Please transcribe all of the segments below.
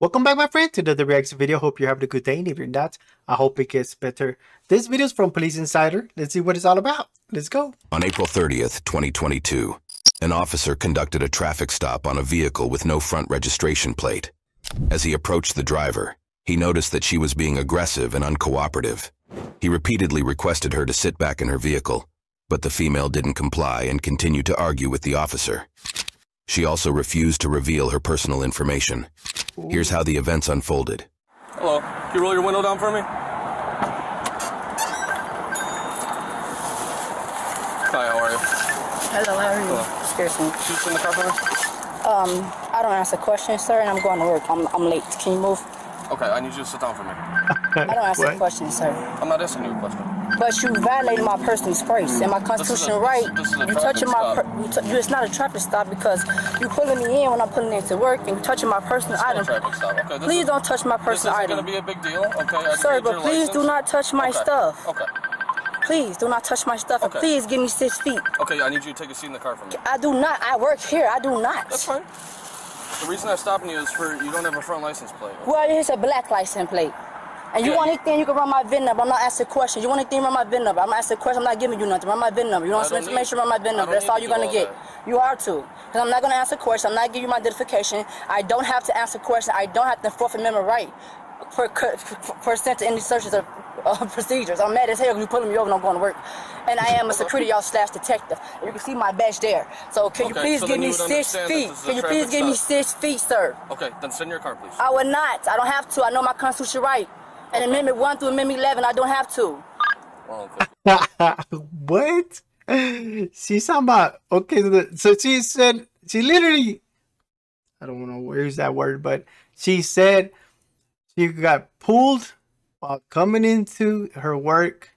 Welcome back my friend to another reaction video. Hope you're having a good day and if you're not, I hope it gets better. This video is from Police Insider. Let's see what it's all about. Let's go. On April 30th, 2022, an officer conducted a traffic stop on a vehicle with no front registration plate. As he approached the driver, he noticed that she was being aggressive and uncooperative. He repeatedly requested her to sit back in her vehicle, but the female didn't comply and continued to argue with the officer. She also refused to reveal her personal information. Here's how the events unfolded. Hello. Can you roll your window down for me? Hi, how are you? Hello, how are you? Hello. Excuse me. Can you sit in the car for me? Um, I don't answer questions, sir, and I'm going to work. I'm, I'm late. Can you move? Okay, I need you to sit down for me. I don't ask What? questions, sir. I'm not asking you a question. But you violated my personal space and my constitutional right. this is you touching my. you t- it's not a traffic stop because you pulling me in when I'm pulling into work and you touching my personal It's item. Okay, this Please is- don't touch my This personal isn't item. going to be a big deal, okay? I Sir, but please do not touch my Okay, stuff. Okay. Please do not touch my stuff. And Okay. please give me six feet. Okay, I need you to take a seat in the car for me. I do not. I work here. I do not. That's fine. The reason I'm stopping you is for you don't have a front license plate. Well, here's a black license plate. And you want anything, you can run my VIN number. I'm not asking questions. You want anything, run my VIN number. I'm not asking questions. I'm not giving you nothing. Run my VIN number. You want some information, run my VIN number. That's all you're going to get. that. You are too. Because I'm not going to answer questions. I'm not giving you my identification. I don't have to answer questions. I don't have the Fourth Amendment right for, for, for consent to any searches or uh, procedures. I'm mad as hell because you're pulling me over and I'm going to work. And I am a security officer slash detective. You can see my badge there. So can you please so give me six feet? this is a Can you please traffic give me six feet, sir? Okay, then send your car, please. I would not. I don't have to. I know my constitutional right. And Amendment 1 through Amendment 11, I don't have to. What? She's talking about okay. So, she said she literally, I don't know where's that word, but she said she got pulled while coming into her work.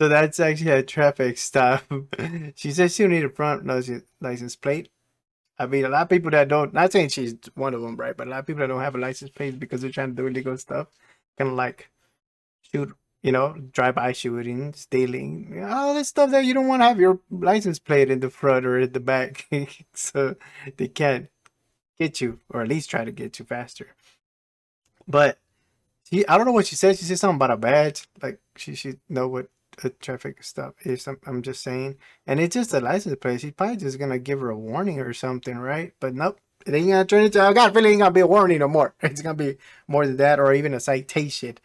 So that's actually a traffic stop. she said she don't need a front license license plate. I mean, a lot of people that don't, not saying she's one of them, right? But a lot of people that don't have a license plate because they're trying to do illegal stuff, kind of like shoot, you know, drive-by shooting, stealing, all this stuff that you don't want to have your license plate in the front or at the back, so they can't get you, or at least try to get you faster. But she, I don't know what she said. She said something about a badge, like she should know what a traffic stop is. I'm, I'm just saying, and it's just a license plate. She's probably just gonna give her a warning or something, right? But nope. It ain't gonna turn into. Oh, I got a feeling it ain't gonna be a warning no more. It's gonna be more than that, or even a citation.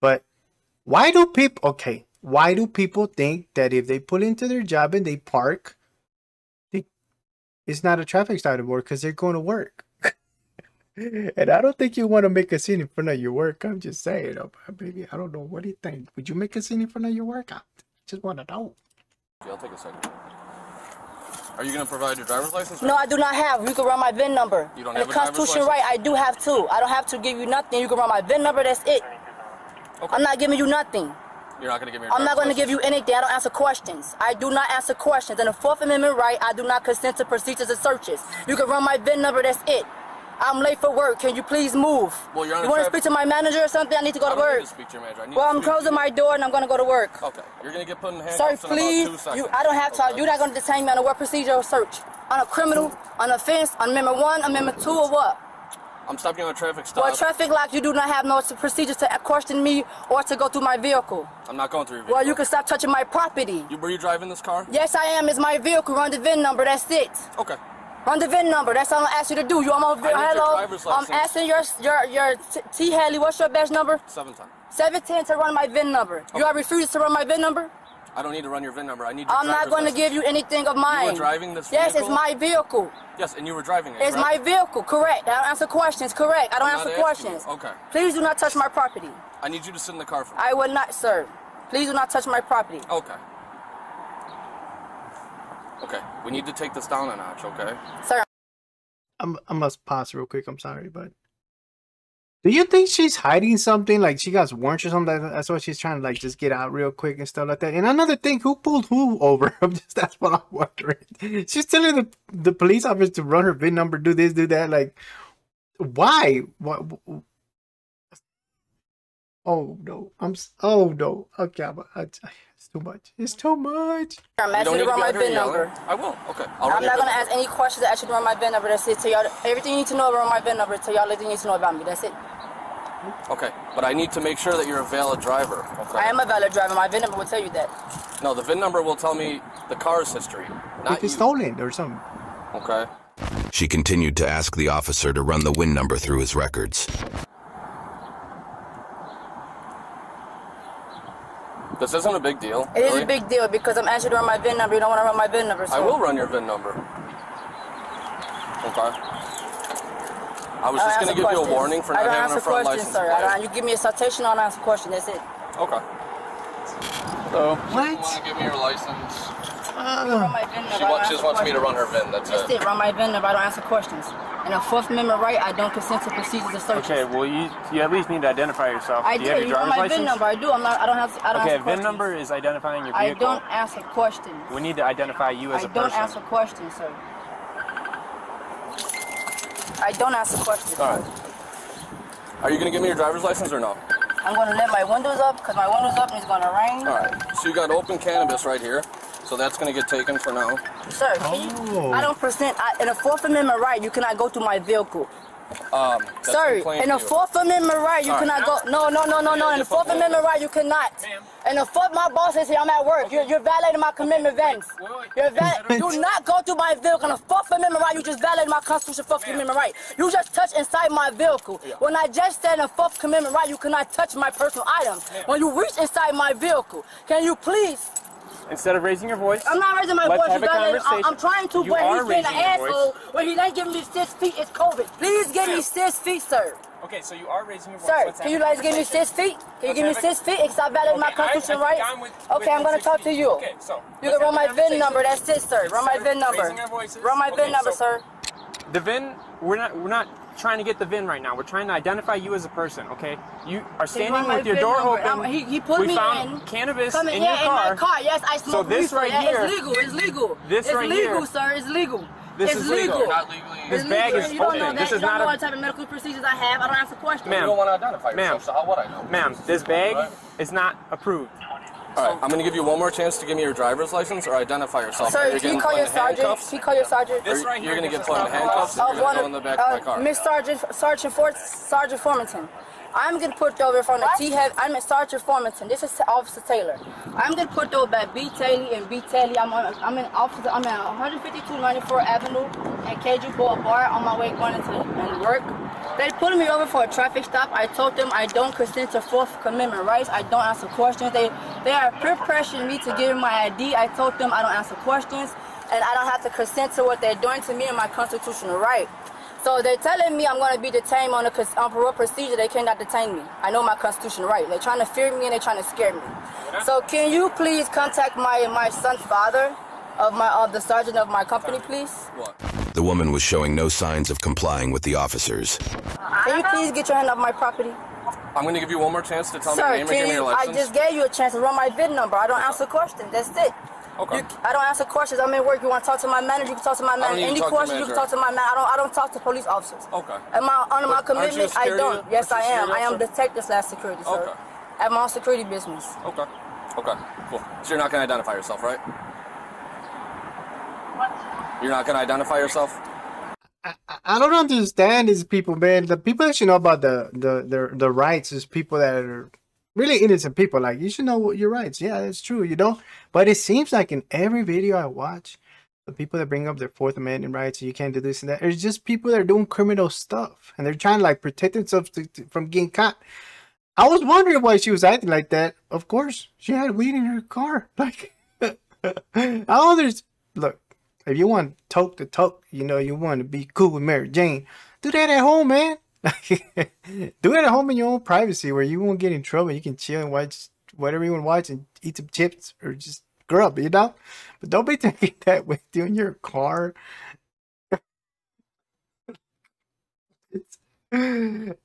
But why do people okay why do people think that if they pull into their job and they park they, it's not a traffic stop anymore because they're going to work and i don't think you want to make a scene in front of your work i'm just saying oh, baby i don't know what do you think would you make a scene in front of your work i just want to know I'll take a second. Are you going to provide your driver's license? No, I do not have. You can run my VIN number. You don't and have the a driver's constitutional right, I do have to. I don't have to give you nothing. You can run my VIN number, that's it. Okay. I'm not giving you nothing. You're not going to give me I'm not going to give you anything. I don't answer questions. I do not answer questions. And the Fourth Amendment right, I do not consent to procedures and searches. You can run my VIN number, that's it. I'm late for work. Can you please move? Well, you're on you want to speak to my manager or something? I need to go I to work. to speak to your manager. Well, to I'm to closing my door and I'm going to go to work. Okay, you're going to get put in handcuffs Sir, please, you, I don't have to. Okay. You're not going to detain me on a work procedure or search. On a criminal, on offense, on Amendment 1, Amendment 2, or what? I'm stopping on a traffic stop. Well, traffic light, you do not have no procedure to question me or to go through my vehicle. I'm not going through your vehicle. Well, you can stop touching my property. You, were you driving this car? Yes, I am. It's my vehicle. Run the VIN number. That's it. Okay. Run the VIN number. That's all I ask you to do. You almost I need your hello. I'm asking your your your T, Haley. What's your badge number? Seven times. Seven ten to run my VIN number. You are refusing to run my VIN number. I don't need to run your VIN number. I need your I'm not going to give you anything of mine. driving this Yes, it's my vehicle. Yes, and you were driving it. It's my vehicle, correct. I don't answer questions, correct. I don't I'm answer asking you. questions. Okay. Please do not touch my property. I need you to sit in the car for me. I will not, sir. Please do not touch my property. Okay. Okay. We need to take this down a notch, okay? Sir, I'm, i must pause real quick i'm sorry but do you think she's hiding something? Like she got warrants or something? That's why she's trying to like just get out real quick and stuff like that. And another thing who pulled who over? I'm just that's what i'm wondering. She's telling the the police officer to run her VIN number do this do that like why? What oh no. I'm oh no. Okay I'm, I, It's too much. It's too much. I'm asking you to to run my VIN number. I will. Okay. I'll I'm not gonna ask any questions. I should run my VIN number. That's it. Tell y'all everything you need to know about my VIN number. Tell y'all everything you need to know about me. That's it. Okay, but I need to make sure that you're a valid driver. Okay. I am a valid driver. My VIN number will tell you that. No, the VIN number will tell me the car's history, not If you. stolen or something. Okay. She continued to ask the officer to run the VIN number through his records. This isn't a big deal. It is really. a big deal because I'm asking you to run my VIN number. You don't want to run my VIN number. So. I will run your VIN number. Okay. I was I just gonna answer give you a warning for I not don't having a answer front questions, license sir. I plate. don't, you give me a citation, I'll answer a question. That's it. Okay. So, What? You want to give me your license? Run my VIN number. She, I wants, she just wants me to run her. VIN. That's, That's it. it. Run my VIN number. I don't answer questions. And a Fourth Amendment right, I don't consent to procedures of searches. okay, well, you you at least need to identify yourself. I do do. you have your run driver's my license? VIN number. I do. I'm not. I don't have. I don't Okay, answer VIN questions. number is identifying your vehicle. I don't answer questions. We need to identify you as I a don't person. answer questions, sir. I don't answer questions. All right. Are you gonna give me your driver's license or no? I'm gonna let my windows up because my windows up and it's gonna rain. All right. So you got open cannabis right here. So that's gonna get taken for now. Sir, Oh. you, I don't present. I, in a Fourth Amendment right, you cannot go to my vehicle. Um, that's Sir, in a. Fourth Amendment right, you All right. cannot go. No, no, no, no, no. In the Fourth Amendment right, you cannot. In the Fourth, my boss is here. I'm at work. You're, you're violating my commitment events. You're val- Do not go to my vehicle. In the Fourth Amendment right, you just violated my Constitution Fourth Amendment right. You just touched inside my vehicle. When I just said in the Fourth Amendment right, you cannot touch my personal items. When you reach inside my vehicle, can you please? Instead of raising your voice, I'm not raising my Let's voice. have you a conversation. I'm trying to, You but he's being an raising your voice. asshole. When he not giving me six feet, it's COVID. Please give me six feet, sir. Okay, so you are raising your voice. Sir, Let's can you guys give me six feet? Can you Let's give me six feet? Because I violated my Okay, I constitutional rights. I'm with- Okay, with I'm gonna six talk to feet. you. Okay, so You can run my VIN number. That's it, sir. Run my VIN number. raising our voices. Run my VIN number, sir. The VIN, we're not we're not trying to get the VIN right now. We're trying to identify you as a person. Okay, you are standing with your VIN door number. open. Um, he- he put we me found in. cannabis Come in in, your yeah, car. in my car. Yes, I smoke So this reefer. right Yeah, here- It's legal. It's legal. This it's right legal, here- sir. It's legal. This it's is legal. legal. Not legally. This It's bag legal. is you don't. Know that. This you is don't not know a- what type of medical procedures I have. I don't answer questions. Ma'am. You don't want to identify yourself, so how would I know? Ma'am, this bag Right. is not approved. All right, I'm gonna give you one more chance to give me your driver's license or identify yourself. Sir, You're you call your sergeant? handcuffs. You call your sergeant? This Or right you're gonna get put in nothing. handcuffs. and Uh, You're gonna one go of- in the back uh, of my car. Miss Sergeant, Sergeant Fort, Sergeant Formanton. I'm gonna put over from the T head. I'm at Sergeant Formanton. This is Officer Taylor. I'm gonna put over by B Taylor and B Taylor. I'm on, I'm in officer. I'm at 152 94 Avenue and KG Boulevard on my way going into and work. They pulled me over for a traffic stop. I told them I don't consent to Fourth Amendment rights. I don't answer questions. They they are peer pressuring me to give them my ID. I told them I don't answer questions and I don't have to consent to what they're doing to me and my constitutional right. So they're telling me I'm going to be detained on a on parole procedure. They cannot detain me. I know my constitution right. They're trying to fear me and they're trying to scare me. So can you please contact my my son's father of my of the sergeant of my company, please? What? The woman was showing no signs of complying with the officers. Can you please get your hand off my property? I'm gonna give you one more chance to tell me your name and give me you? your I just gave you a chance to run my VIN number. I don't answer questions. That's it. Okay. You, I don't answer questions. I'm in work. You want to talk to my manager? You can talk to my manager. Any questions? You can talk to my man. I don't. I don't talk to police officers. Okay. Am I under my But aren't you a commitment? I don't. Yes, I aren't you a am. I am detective slash security, sir. Okay. I have my own security business. Okay. Okay. Cool. So you're not gonna identify yourself, right? What? You're not gonna identify yourself. I- I don't understand these people, man. The people that should know about the the the, the rights is people that are really innocent people. Like you should know what your rights. Yeah, that's true. You know, but it seems like in every video I watch, the people that bring up their Fourth Amendment rights, you can't do this and that. It's just people that are doing criminal stuff and they're trying to like protect themselves to, to- from getting caught. I was wondering why she was acting like that. Of course, she had weed in her car. Like, I don't. Look, if you want to talk to talk, you know, you want to be cool with Mary Jane, do that at home, man. do it at home in your own privacy where you won't get in trouble. You can chill and watch whatever you want to watch and eat some chips or just grub, you know? But don't be taking that with you in your car. And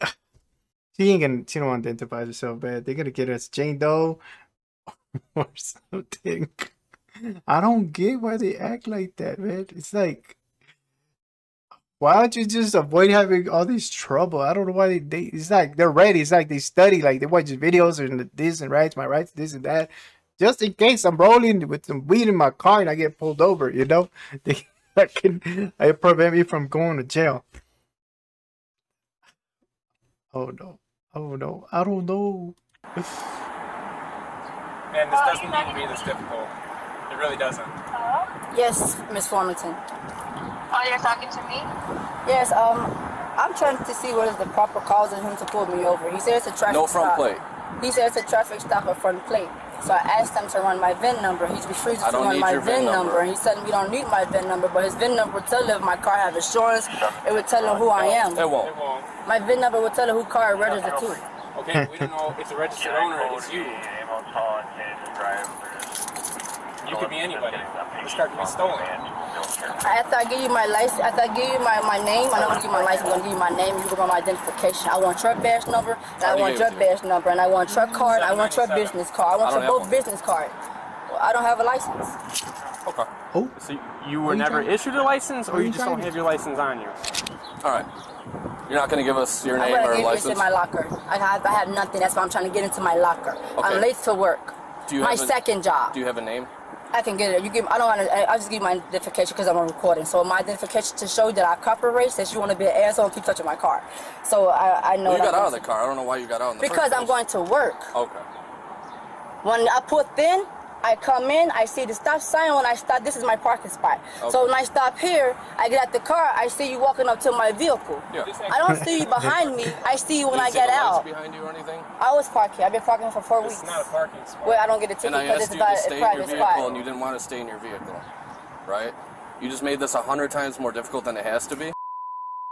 she ain't gonna, she don't want to identify herself, man. They're gonna get us Jane Doe or something. I don't get why they act like that, man. It's like, why don't you just avoid having all this trouble? I don't know why they, they it's like they're ready. It's like they study, like they watch videos and this and rights, my rights, this and that. just in case I'm rolling with some weed in my car and I get pulled over, you know, they, I can I prevent me from going to jail. Oh no, oh no, I don't know. Man, this doesn't need to be this difficult. It really doesn't. Yes, Miss Farmington. Oh, you're talking to me? Yes, um, I'm trying to see what is the proper cause of him to pull me over. He said it's a traffic No front stop. plate. He said it's a traffic stop at front plate. So I asked him to run my VIN number. He's refused to run my VIN VIN number. number. And he said we don't need my VIN number, but his VIN number would tell him if my car have insurance. It would tell him who I am. It won't. It won't. My VIN number would tell him who car it registered to. Okay, we don't know if it's a registered owner. It's you. You could be anybody. This car could be stolen. After I give you my license, after I give you my, my name, I'm not gonna give you my license, I'm gonna give you my name, you can run my identification. I want your badge number, and I want gave your it to you. badge number, and I want your mm-hmm. card, I want your business card, I want your both business card. Well, I don't have a license. Okay. Oh, So you were you never driving? issued a license, or you you just don't have your license on you? All right. You're not gonna give us your I'm name gonna or give this in my locker. I have, I have nothing, that's why I'm trying to get into my locker. I'm late to work. Do you my have a- second job. Do you have a name? I can get it. You give. I don't want to. I just give my identification because I'm on recording. So my identification to show that I cooperate. Since you want to be an asshole and keep touching my car. So I, I know. Well, you that got out of the car. I don't know why you got out Because I'm going to work. Okay. When I put in, I come in, I see the stop sign. When I stop, this is my parking spot. So when I stop here, I get out the car, I see you walking up to my vehicle. Yeah. I don't see you behind me. I see you when Did I you see get the lights out. behind you or anything? I was parking. I've been parking for four This weeks. is not a parking spot. Wait, I don't get a ticket because it's about to a stay in your private vehicle, spot. and you didn't want to stay in your vehicle, right? You just made this a hundred times more difficult than it has to be.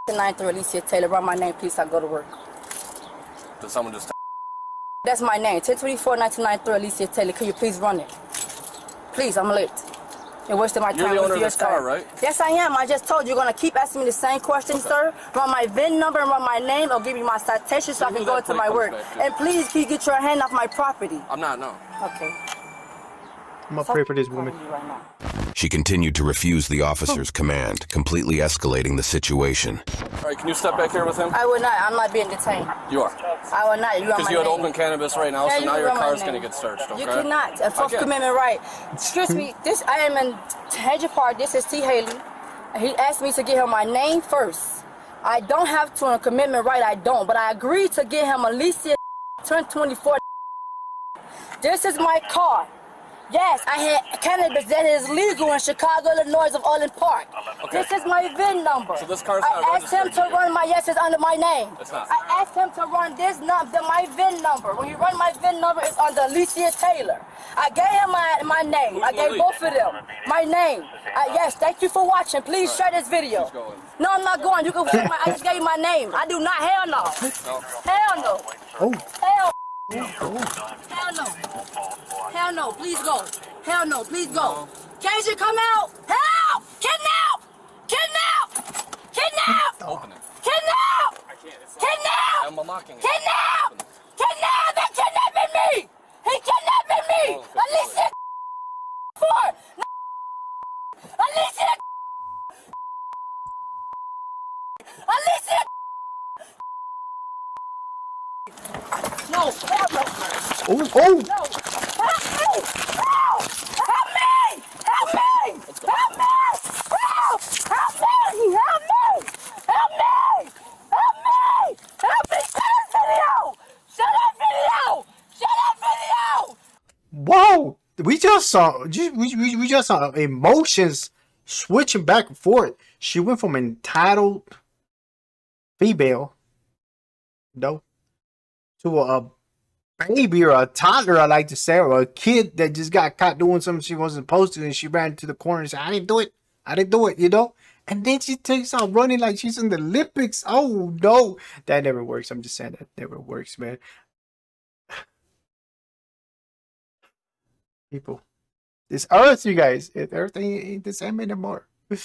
Tonight through Alicia Taylor. Run my name, please. I go to work. Did someone just? That's my name. 1024 1993 Alicia Taylor. Can you please run it? Please, I'm late. You're wasting my You're time the owner of this car, right? Yes, I am. I just told you you're gonna keep asking me the same questions, sir. Run my VIN number and run my name. I'll give you my citation so I can go that into my work. And please, can you get your hand off my property? I'm not. No. Okay. I'm gonna pray for this woman. right now. She continued to refuse the officer's command, completely escalating the situation. All right. Can you step back here with him? I will not. I'm not being detained. You are. I will not. You are Because you had name. open cannabis right now, Yeah, so you now can your run my car's gonna get searched. Okay. You cannot. A Fourth can. Amendment right. Excuse me. This I am in Hedger Park. This is T. Haley. He asked me to give him my name first. I don't have to on a commitment right. I don't, but I agreed to give him Alicia turn 24. This is my car. Yes, I had cannabis that is legal in Chicago, Illinois, of Orland Park. Okay. This is my VIN number. So this car's I not asked him to to run my yes, it's under my name. It's not. I asked him to run this number, my VIN number. When you run my VIN number, it's under Alicia Taylor. I gave him my, my name. I gave Malik? both of them my name. Uh, yes, thank you for watching. Please share this video. Who's going? No, I'm not going. You can. my, I just gave you my name. I do not. Hell no. No. Hell no. Oh, Hell. Hell no. Hell no. Please go. Hell no. Please go. You come out? Help! Kidnap! Kidnap! Kidnap! Open it. Kidnap! I can't. Kidnap! I'm unlocking it. Kidnap! Kidnap! They're kidnapping me! He kidnapping me! Alicia! Alicia! Alicia! Oh, oh! No! Help me! Help! Help me! Help me! Help me! Help! Help me! Help me! Help me! Help me! Help me! Shut that video! Shut that video! Shut that video! Whoa! We just saw we, we, we just saw emotions switching back and forth. She went from entitled female, no, to a, baby or a toddler, I like to say, or a kid that just got caught doing something she wasn't supposed to, and she ran to the corner and said, "I didn't do it. I didn't do it," you know. And then she takes out running like she's in the Olympics. Oh no, that never works. I'm just saying that never works, man. people. This earth, you guys, everything ain't the same anymore.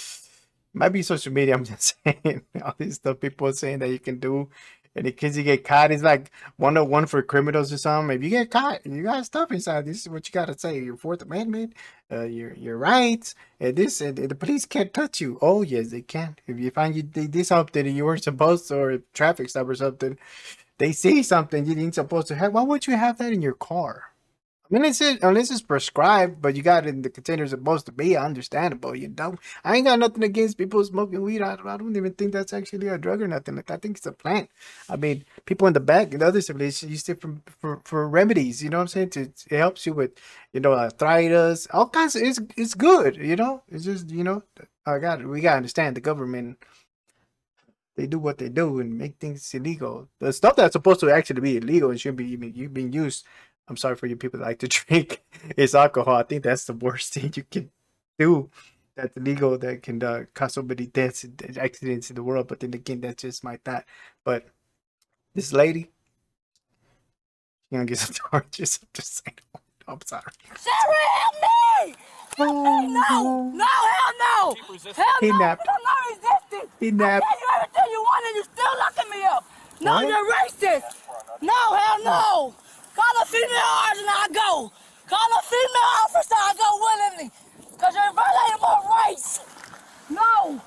Might be social media. I'm just saying all this stuff people are saying that you can do, and the kids you get caught. It's like one on one for criminals or something. If you get caught, and you got stuff inside. This is what you gotta say. Your Fourth Amendment, uh, your your rights, and this, and the police can't touch you. Oh yes, they can. If you find you they did something and you weren't supposed to, or traffic stop or something, they see something you didn't supposed to have. Why would you have that in your car? Unless, it, unless it's prescribed, but you got it in the container it's supposed to be, understandable. You know, I ain't got nothing against people smoking weed. I, I don't even think that's actually a drug or nothing. Like, I think it's a plant. I mean, people in the back and other civilizations use it for, for, for remedies. You know what I'm saying? To, it helps you with, you know, arthritis, all kinds of. It's it's good. You know, it's just you know, I got we gotta understand the government they do what they do and make things illegal. The stuff that's supposed to actually be illegal and shouldn't be even being used. I'm sorry for you people that like to drink is alcohol. I think that's the worst thing you can do. That's illegal. That can uh, cause so many deaths and accidents in the world. But then again, that's just my thought. But this lady, she's gonna get some charges. I'm just saying. I'm sorry. Sarah, help me! Help me! No! No, hell no! Hell Kidnapped. no! I'm not resisting! Kidnapped. I gave you everything you wanted and you're still locking me up! No, What? you're racist! No, hell no! Call a female sergeant, I go! Call a female officer, I go willingly! Because you're violating my rights! No!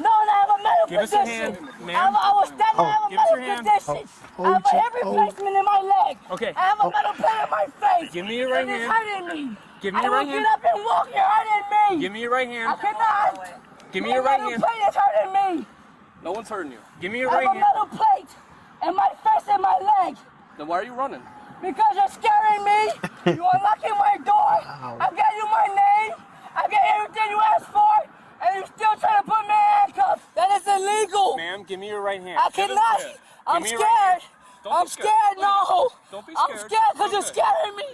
No, and I have a medical Give us your condition. hand, I, have, ma'am. I was standing, I have a Give us your medical condition. Oh, I have a oh, hip oh. replacement in my leg. Okay. I have a oh. metal plate in my face. Give me your right hand. It's hurting me. Give me I your will right hand. get up and walk. You're hurting me. Give me your right hand. I cannot. Give me your right metal hand. plate is hurting me. No one's hurting you. Give me your I right have a metal plate in my face and my leg. Then why are you running? Because you're scaring me. you unlocking my door. I gave you my name. I gave you everything you asked for. And you're still trying to put me in handcuffs. That is illegal. Ma'am, give me your right hand. I cannot. I'm Give me your right scared. Don't I'm be scared. scared. No. Don't be scared. I'm scared. scared because you're scaring me.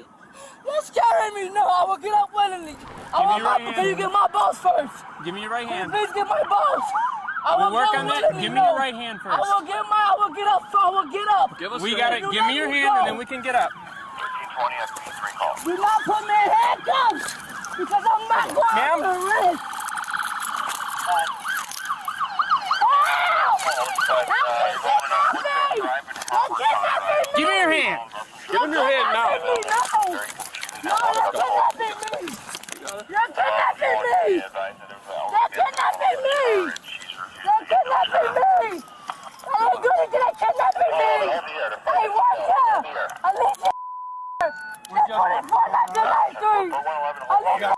You're scaring me. No, I will get up willingly. I Give me will your not. right Can you hand. get my balls first? Give me your right Can you hand. please get my balls? I We'll will work get on that. Give me no. your right hand first. I first. will get my. I will get up. I will get up. Give us We got it. Give me your hand and then we can get up. Do not put me in handcuffs because I'm not going Ma'am? to risk. Give me your hand. Give him your hand now. No! No, you're kidnapping me! You're kidnapping me! You're kidnapping me! You're kidnapping me! I ain't gonna get kidnapping me! Hey, what here? Alicia! That's 24 1993! Alicia!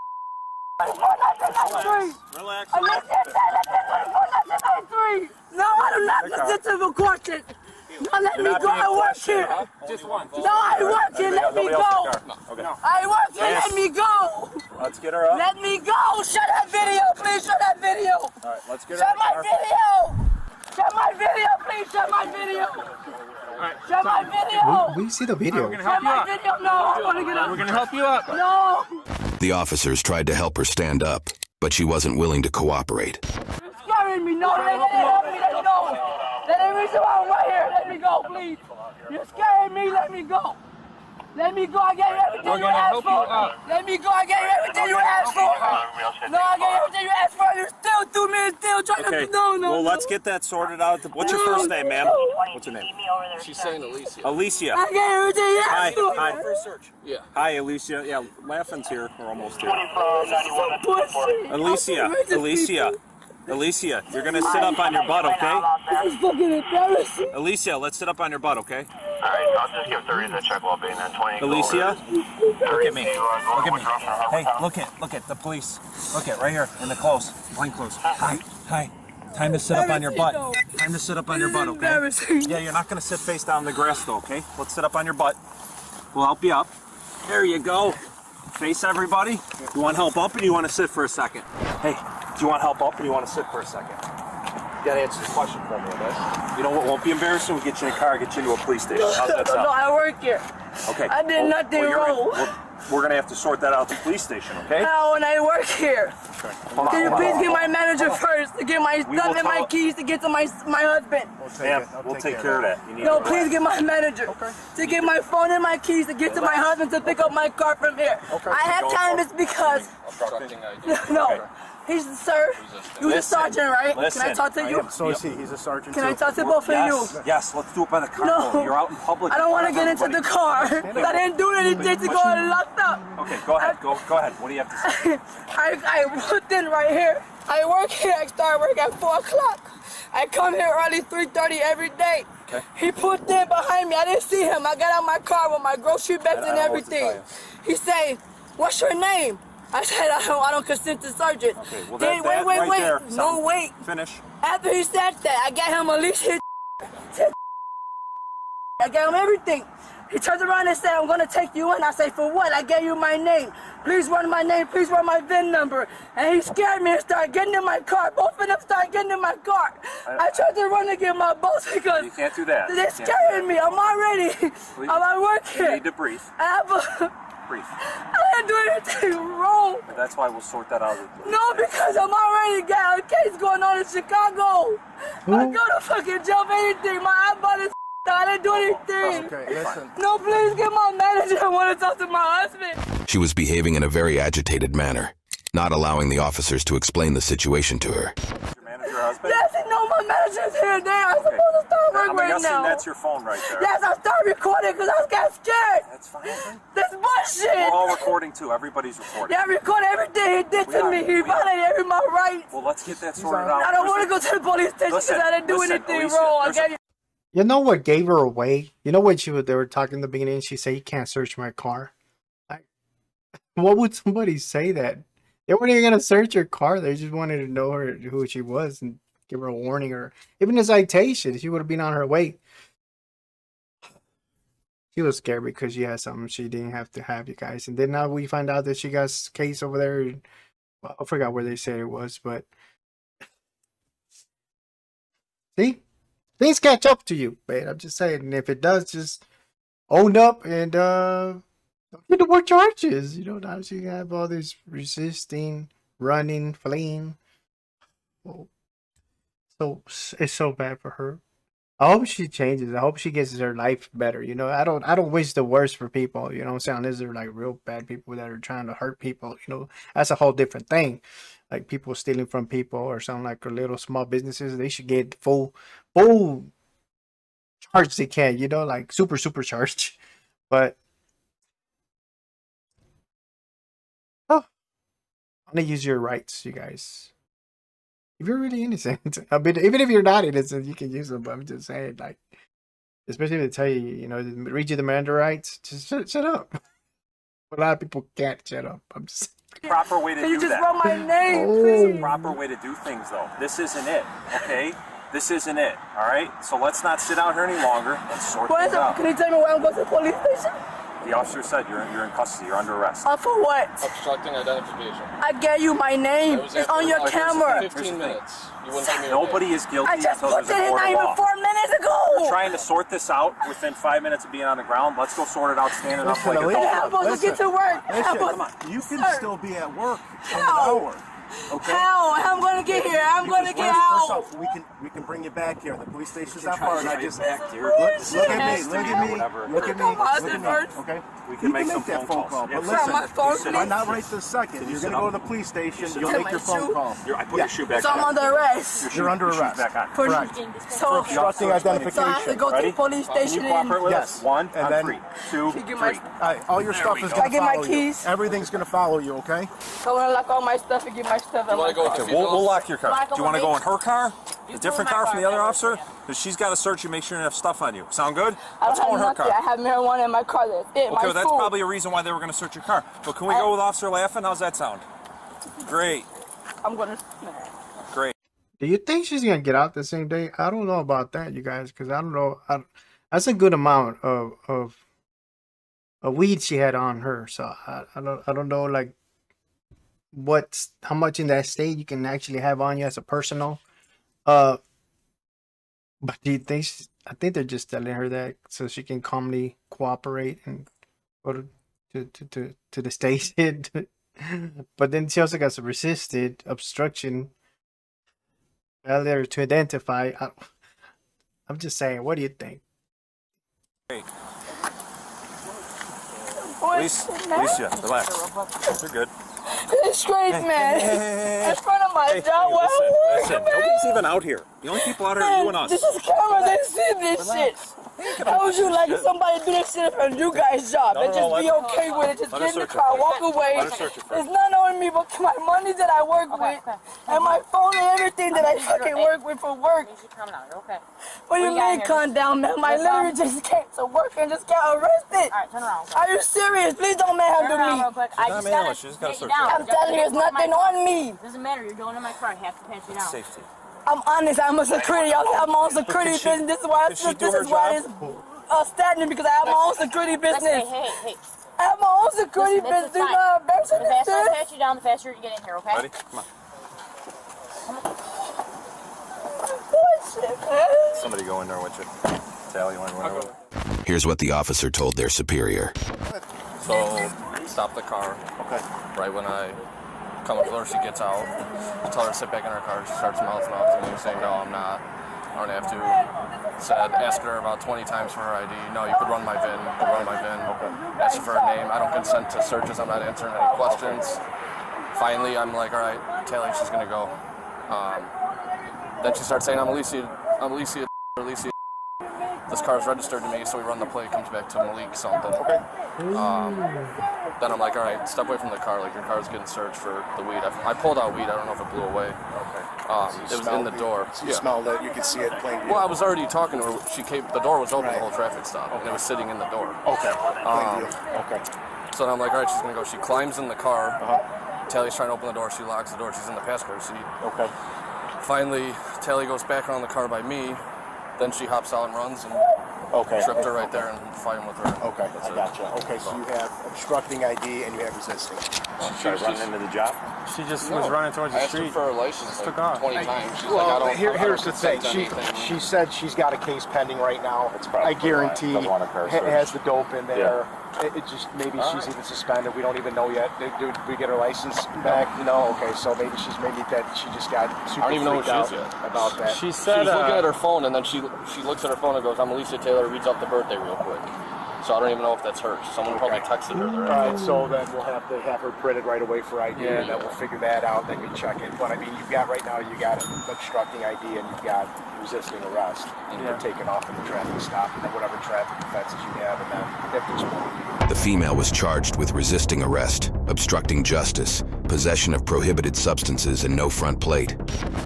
24 1993! Relax. Alicia said that's 24 1993! No, I do not listen to the questions! No, let me go, I work here! Just one. No, I work here, let me go! I work here, let me go! Let's get her up. Let me go! Shut that video, please shut that video! All right, let's get her Shut in the my car. video! Shut my video, please shut my video! Alright, Shut my video! We, we see the We're gonna help you my up. video! No, I wanna get We're gonna help you up. No! The officers tried to help her stand up, but she wasn't willing to cooperate. You're scaring me! No, let me help me, let me go! Let me reason why I'm right here, let me go, please! You're scaring me, let me go! Let me go, I gave you everything We're you asked help you for! Let me go, I gave you everything you asked for! No, I gave you everything you asked for, you still threw me still trying Okay. to... No, no, Well, no. let's get that sorted out. What's your first name, ma'am? What's your name? She's saying Alicia. Alicia. I gave you everything you Hi. asked for! Hi. Yeah. Hi, Alicia. Yeah, Laughing's here. We're almost here. Bullshit. Alicia. I'm Alicia. People. Alicia, you're gonna sit up on your butt, okay? This is fucking embarrassing. Alicia, let's sit up on your butt, okay? Alright, I'll just give 30 the check while being at 20. Alicia, look at me. Uh, look at me. Hey, look at look at the police. Look at right here in the clothes, plain clothes. Hi, hi. Time to sit up on your butt. Time to sit up on your butt, okay? Yeah, you're not gonna sit face down in the grass though, okay? Let's sit up on your butt. We'll help you up. There you go. Face everybody. You want help up and you want to sit for a second? Hey, do you want help up or do you want to sit for a second? You gotta answer this question for me, okay? You know what won't be embarrassing? We'll get you in a car, get you into a police station. How's that No. I work here. Okay. I did nothing you're wrong. we're- we're gonna have to sort that out at the police station, okay? No, and I work here. Hold on, Can you hold on, please hold get on. my manager first to get my We stuff and my keys to get to my my husband? We'll take, Ma'am, we'll take care of that. You need No, to please get my manager okay. to get my phone and my keys to get to my husband to pick up my car from here. Okay. I have time is because Obstructing ID. no, he's the sir. You're the sergeant, right? Can I talk to you? So is he. He's a sergeant. Can I talk to both of Yes, you? yes, let's do it by the car. No. You're out in public. I don't want to get front into the car. I didn't do anything to go and locked up. Okay, go ahead. Go, go ahead. What do you have to say? I, I walked in right here. I work here. I start work at 4 o'clock. I come here early 3.30 every day. Okay. He put in behind me. I didn't see him. I got out my car with my grocery bags I and don't know what to everything. He say, "What's your name?" I said, "I don't, I don't consent to it." Okay, well, that, wait, wait, right wait. there. no, wait. Finish. After he said that, I got him at least his. I gave him everything. He turned around and said, I'm gonna take you in. I say, for what? I gave you my name. Please run my name, please run my VIN number. And he scared me and started getting in my car. Both of them started getting in my car. I, tried to run to get my boss because You can't do that. They're scaring me. I'm already, Please. I'm at work You need to breathe. I have a, Breathe. I didn't do anything wrong. That's why we'll sort that out. No, because I'm already got a case going on in Chicago. I go to fucking jump anything. My eyeball is I didn't do anything. Okay, listen. No, please get my manager. I want to talk to my husband. She was behaving in a very agitated manner, not allowing the officers to explain the situation to her. Your manager, husband. Yes, and no, my manager's here. There, I'm supposed to start work I'm right guessing now. that's your phone right there. Yes, I started recording because I got scared. That's fine. This bullshit. We're all recording too. Everybody's recording. Yeah, I recorded everything he did We to are. me. He violated every my rights. Well, let's get that sorted out. I don't want to go to the police station because I didn't do listen, anything Alicia, wrong. I there's gave you. You know what gave her away? You know when she was they were talking in the beginning, she said you can't search my car. Like what would somebody say that? They weren't even gonna search her car, they just wanted to know her who she was and give her a warning or even a citation. She would have been on her way. She was scared because she had something she didn't have to have, you guys. And then now we find out that she got case over there. Well, I forgot where they said it was, but see, things catch up to you, man. I'm just saying. And if it does, just own up and uh get the more charges. You know, now she have all this resisting, running, fleeing. Oh, so it's so bad for her. I hope she changes. I hope she gets her life better. You know, I don't I don't wish the worst for people. You know I'm saying? Unless they're like real bad people that are trying to hurt people, you know, that's a whole different thing. Like people stealing from people or something like or little small businesses, they should get full full charge they can, you know, like super super charged. But oh, I'm gonna use your rights, you guys. If you're really innocent, I mean, even if you're not innocent, you can use them. But I'm just saying, like, especially if they tell you, you know, read you the Miranda rights, just shut, shut up. A lot of people can't shut up. I'm just proper way to Can do you just that. run my name, Oh. please? proper way to do things though. This isn't it, okay? This isn't it, all right? So let's not sit out here any longer. Let's sort What is things it? out. Can you tell me where I'm going to the police station? The officer said you're you're in custody. You're under arrest. Uh, for what? Obstructing identification. I gave you my name. That was It's on your like camera. 15 minutes. You wouldn't give me a Nobody name. is guilty I just until put there's it a in not even law. four minutes ago. We're trying to sort this out within five minutes of being on the ground. Let's go sort it out standing up Listen, like Alicia, adults. I'm supposed to get to work. Listen, come on. You can Sir. still be at work in an hour. Okay? How? How I'm going to get here? I'm going to Because get first off, we can we can bring you back here. The police station's can not far. And I just you back here. look, Bullshit. look at me. Look at me. Look at me. Look at me. Okay. We can You make can some make that phone phone calls. call. Yeah, But sir. listen, my phone, sit why please. not right this second? you You're gonna go to the police station. You'll make your phone call. You're, I put Yeah. your shoe back So I'm on. under arrest. You're under your arrest. back on. For, Correct. so, Obstructing so I have to go to the police Can you station cooperate with Yes. us? One, And then- two, Can you give my- three. All right, all your stuff is gonna Can I get my keys? Everything's gonna follow you. Okay. So I'm gonna lock all my stuff and get my stuff in You my wanna go car. with Okay, we'll, we'll lock your car. Lock Do you want to go in her car? A different go in car from the other yeah, officer? yeah. Because she's got to search you, make sure you have stuff on you. Sound good? I Let's don't go in have her nothing. I have marijuana in my car. That's it. Okay, my well, that's food. probably a reason why they were going to search your car. But can we go oh. with Officer Laughing? How's that sound? Great, I'm gonna. great. Do you think she's gonna get out the same day? I don't know about that, you guys, because I don't know. I, that's a good amount of of a weed she had on her. So I, I don't I don't know like what's how much in that state you can actually have on you as a personal. Uh, but do you think? I think they're just telling her that so she can calmly cooperate and go to to to to, the station. but then she also got some resisted obstruction failure to identify. I, I'm just saying, what do you think? Please, Alicia, relax. You're good. Disgrace, man. In front of my Hey, job. hey, Why listen, listen. Nobody's even out here. The only people out here are you and us. This is camera. They see this shit. How would you like if somebody do this shit from you guys' job No, and no, just be let- okay with it? Just let her get in the search it car, walk away. Let her search it. It's not on me, but my money that I work with and my phone and everything that I fucking work with for work. You should calm down. You're okay. What do you mean, here. calm down, ma'am? I What's literally just came to work and just got arrested. All right, turn around. Are you serious? Please don't Turn manhandle around real me. quick. I not just manhandling, gotta she just gotta get you search I'm telling you, there's nothing on me. Doesn't matter. You're going in my car. I have to pass you down. Safety. I'm honest. I'm a security. I'm on security she- business. This is why. did she This, this is why it's uh, standing because I have my own security Let's- Hey, business. hey, hey. I have my own security Listen, this is business. fine. Uh, embarrassing The this faster I shit. pat you down, the faster you get in here, okay? Ready? Come on. Somebody go in there with you. Tally line, whatever. Here's what the officer told their superior. So stop the car. Okay. Right when I to her, she gets out. I tell her to sit back in her car. She starts mouthing off to me, saying, "No, I'm not. I don't have to." Said, asked her about 20 times for her ID. No, you could run my VIN. You could run my VIN. Asked her for her name. I don't consent to searches. I'm not answering any questions. Finally, I'm like, all right, Taylor, she's gonna go. Um, then she starts saying, I'm Alicia, I'm Alicia. This car's registered to me, so we run the plate. Comes back to Malik something. Okay. Um, then I'm like, all right, step away from the car. Like your car's getting searched for the weed. I, I pulled out weed. I don't know if it blew away. Okay. Um, So it was in the door. So you smelled it. You could see it plain view. Well, I was already talking to her. She came. The door was open Right. the whole traffic stop, and it was sitting in the door. Okay. Um. Okay. So then I'm like, all right, she's gonna go. She climbs in the car. Uh-huh. Tally's trying to open the door. She locks the door. She's in the passenger seat. Okay. Finally, Tally goes back around the car by me. Then she hops out and runs and Okay. tripped her right there and fighting with her. Okay, That's I it. gotcha. Okay, so you have obstructing ID and you have resisting. Try running into the job. She just No. was running towards I the asked her street. for her license Just like took off. 20 times. She's like, I Well, don't, here, I here's don't the thing. She anything. she said she's got a case pending right now. It's probably I guarantee doesn't want a car has the dope in there. It, it just maybe All she's right. even suspended. We don't even know yet. Did, did we get her license back? No. Okay, so maybe she's maybe that she just got super don't even know freaked who she is yet. about that. She She said, was looking uh, at her phone and then she she looks at her phone and goes, I'm Alicia Taylor, reads off the birthday real quick. So I don't even know if that's her. Someone probably texted her the All right right, so then we'll have to have her printed right away for ID, Yeah. and then we'll figure that out. Then we check it. But I mean, you've got right now, you got obstructing ID, and you've got resisting arrest, and Yeah. you're taking off in the traffic stop, and then whatever traffic offenses you have, and then if there's one, The female was charged with resisting arrest, obstructing justice, possession of prohibited substances, and no front plate.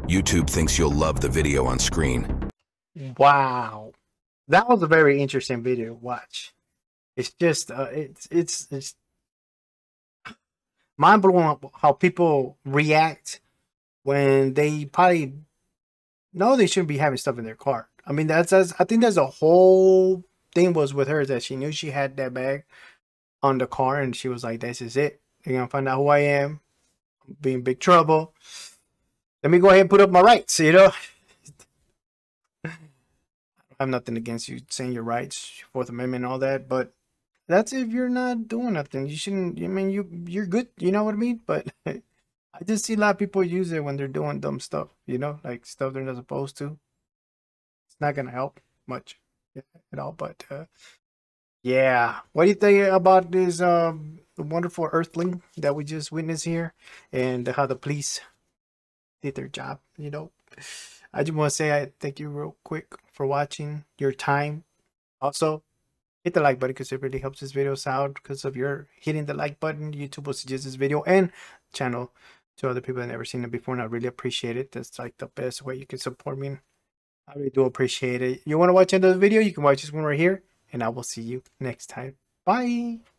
YouTube thinks you'll love the video on screen. Wow, that was a very interesting video to watch. It's just, uh, it's it's it's mind blowing how people react when they probably know they shouldn't be having stuff in their car. I mean, that's, that's I think that's the whole thing was with her that she knew she had that bag on the car, and she was like, "This is it. They're gonna find out who I am. Be in big trouble. Let me go ahead and put up my rights." You know. I have nothing against you saying your rights, Fourth Amendment, and all that, but that's if you're not doing nothing. You shouldn't. I mean, you you're good. You know what I mean? But I just see a lot of people use it when they're doing dumb stuff. You know, like stuff they're not supposed to. It's not gonna help much at all. But uh, yeah, what do you think about this um wonderful Earthling that we just witnessed here, and how the police did their job? You know. I just want to say I thank you real quick for watching your time. Also, hit the like button because it really helps this videos out. Because of your hitting the like button, YouTube will suggest this video and channel to other people that never seen it before, and I really appreciate it. That's like the best way you can support me. I really do appreciate it. You want to watch another video? You can watch this one right here, and I will see you next time. Bye.